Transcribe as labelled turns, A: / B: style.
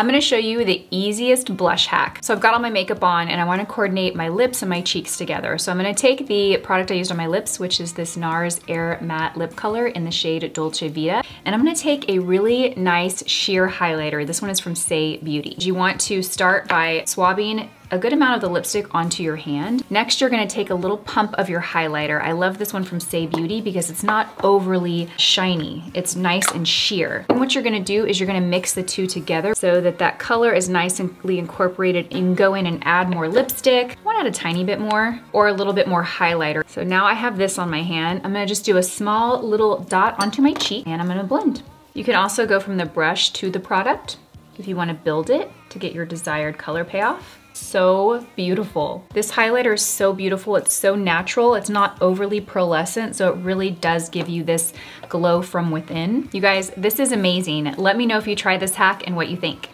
A: I'm gonna show you the easiest blush hack. So I've got all my makeup on and I wanna coordinate my lips and my cheeks together. So I'm gonna take the product I used on my lips, which is this NARS Air Matte Lip Color in the shade Dolce Vita. And I'm gonna take a really nice sheer highlighter. This one is from Saie Beauty. Do you want to start by swabbing a good amount of the lipstick onto your hand. Next, you're gonna take a little pump of your highlighter. I love this one from Saie Beauty because it's not overly shiny. It's nice and sheer. And what you're gonna do is you're gonna mix the two together so that that color is nicely incorporated. Can go in and add more lipstick. I want to add a tiny bit more or a little bit more highlighter. So now I have this on my hand. I'm gonna just do a small little dot onto my cheek and I'm gonna blend. You can also go from the brush to the product if you wanna build it to get your desired color payoff so beautiful. This highlighter is so beautiful. It's so natural. It's not overly pearlescent, so it really does give you this glow from within. You guys, this is amazing. Let me know if you try this hack and what you think.